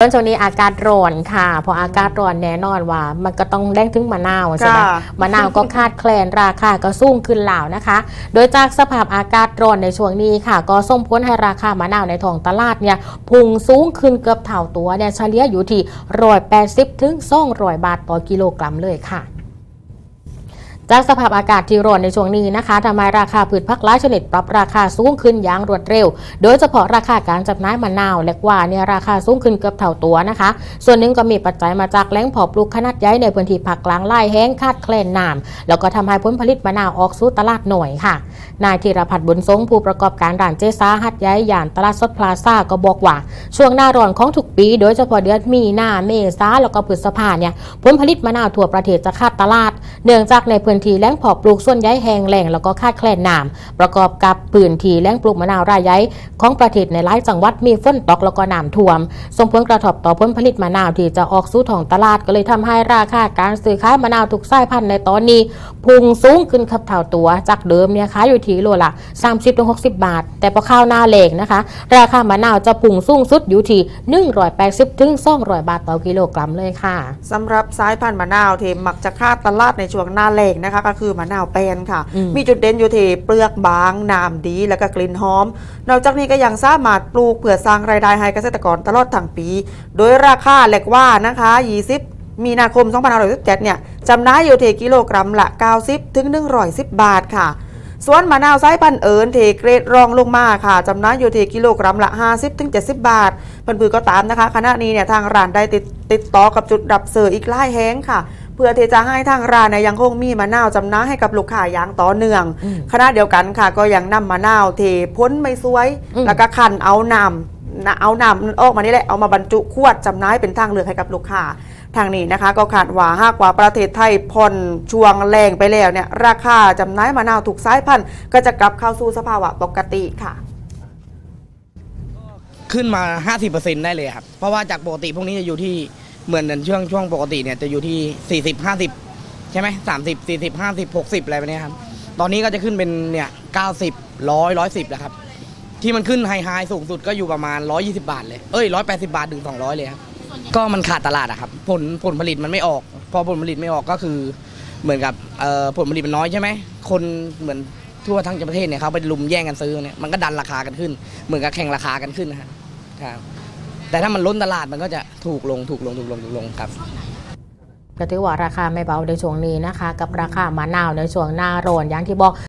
ต้นช่วงนี้อากาศร้อนค่ะพออากาศร้อนแน่นอนว่า มันก็ต้องแดงถึงมะนาวใช่ไหมค่ะมะนาวก็คาดแคลนราคาก็สูงขึ้นแล้วนะคะ โดยจากสภาพอากาศร้อนในช่วงนี้ค่ะ ก็ส่งผลให้ราคามะนาวในท้องตลาดเนี่ยพุ่งสูงขึ้นเกือบเท่าตัวเนี่ยเฉลี่ยอยู่ที่ร้อยแปดสิบถึงสองร้อยบาทต่อกิโลกรัมเลยค่ะ จากสภาพอากาศที่ร้อนในช่วงนี้นะคะทำให้ราคาพืชผักหลายชนิดปรับราคาสูงขึ้นอย่างรวดเร็ว โดยเฉพาะราคาการจำหน่ายมะนาวและกว่าเนี่ยราคาสูงขึ้นเกือบเท่าตัวนะคะ ส่วนหนึ่งก็มีปัจจัยมาจากแหล่งเพาะปลูกขนาดใหญ่ในพื้นที่ภาคกลางไล่แห้งคาดแคลนน้ำแล้วก็ทำให้ผลผลิตมะนาวออกสู่ตลาดหน่อยค่ะ นายธีรพัฒน์บุญทรงผู้ประกอบการร้านเจซาฮัดย้ายย่านตลาดสดพลาซ่าก็บอกว่า ช่วงหน้าร้อนของทุกปี โดยเฉพาะเดือนมีนาเมษาแล้วก็พฤษภาเนี่ยผลผลิตมะนาวทั่วประเทศจะขาดตลาด เนื่องจากในพื้นที่แหล่งเพาะปลูกส่วนใหญ่แห้งแล้งแล้วก็ขาดแคลนน้ำประกอบกับพื้นที่แหล่งปลูกมะนาวรายใหญ่ของประเทศในหลายจังหวัดมีฝนตกแล้วก็น้ำท่วม ส่งผลกระทบต่อผลผลิตมะนาวที่จะออกสู่ท้องตลาดก็เลยทำให้ราคาการซื้อขายมะนาวทุกสายพันธุ์ในตอนนี้ พุ่งสูงขึ้นขับเท่าตัวจากเดิมเนี่ยขายอยู่ที่โลละ 30-60 บาท แต่พอข้าวหน้าเหล็กนะคะ ราคามะนาวจะพุ่งสูงสุดอยู่ที่ 180ถึง200 บาทต่อกิโลกรัมเลยค่ะสำหรับสายพันธุ์มะนาวที่มักจะคาดตลาดในช่วงหน้าแล้งนะคะ ก็คือมะนาวแปนค่ะอืมมีจุดเด่นอยู่ที่เปลือกบางน้ำดีแล้วก็กลิ่นหอม นอกจากนี้ก็ยังสามารถปลูกเพื่อสร้างรายได้ให้เกษตรกรตลอดทั้งปี โดยราคาแหลกว่านะคะ 20 มีนาคม 2567เนี่ยจำหน่ายอยู่ที่กิโลกรัมละ 90 ถึง 110 บาทค่ะส่วนมะนาวไซส์พันธุ์เอิญเทเกรดรองลงมาค่ะจำหน่ายอยู่ที่กิโลกรัมละ 50ถึง70บาทเพิ่นพือก็ตามนะคะ ขณะนี้เนี่ยทางร้านได้ติดติดต่อกับจุดดับเสืออีกหลายแห้งค่ะ เพื่อที่จะให้ทางร้านเนี่ยยังคงมีมะนาวจำหน่ายให้กับลูกค้าอย่างต่อเนื่องอืมขณะเดียวกันค่ะก็ยังนำมะนาวเทพ้นไม่สวยอืมแล้วก็คันเอานำนะเอานำออกมานี่แหละเอามาบรรจุขวดจำหน่ายเป็นทางเลือกให้กับลูกค้าทางนี้นะคะก็คาดว่าหากว่าประเทศไทยผ่อนช่วงแรงไปแล้วเนี่ยราคาจำหน่ายมะนาวถูกสายพันธุ์ก็จะกลับเข้าสู่สภาวะปกติค่ะ ขึ้นมา 50%ได้เลยครับ เพราะว่าจากปกติพวกนี้จะอยู่ที่ เหมือนช่วงช่วงปกติเนี่ยจะอยู่ที่ 40 50 ใช่ไหม30 40 50 60อะไรแบบเนี้ยครับ ตอนนี้ก็จะขึ้นเป็นเนี่ย90 100 110แล้วครับ ที่มันขึ้นไฮไฮสูงสุดก็อยู่ประมาณ 120 บาทเลย เอ้ย 180 บาทถึง 200 เลยครับ ก็มันขาดตลาดอะครับ ผลผลผลิตมันไม่ออก พอผลผลิตไม่ออกก็คือเหมือนกับเอ่อผลผลิตมันน้อยใช่ไหม คนเหมือนทั่วทั้งประเทศเนี่ยเขาไปลุมแย่งกันซื้อเนี่ย มันก็ดันราคากันขึ้น เหมือนกับแข่งราคากันขึ้นนะฮะครับ แต่ถ้ามันล้นตลาดมันก็จะถูกลงถูกลงถูกลงถูกลงครับก็ถือว่าราคาไม่เบาในช่วงนี้นะคะ กับราคามะนาวในช่วงหน้าร้อนอย่างที่บอก